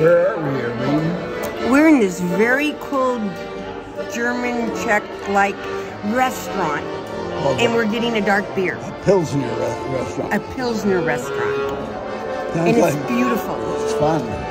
Where are we, Irene? We're in this very cool German Czech-like restaurant. Oh, and we're getting a dark beer. A Pilsner re restaurant. A Pilsner restaurant. Sounds and like, it's beautiful. It's fun.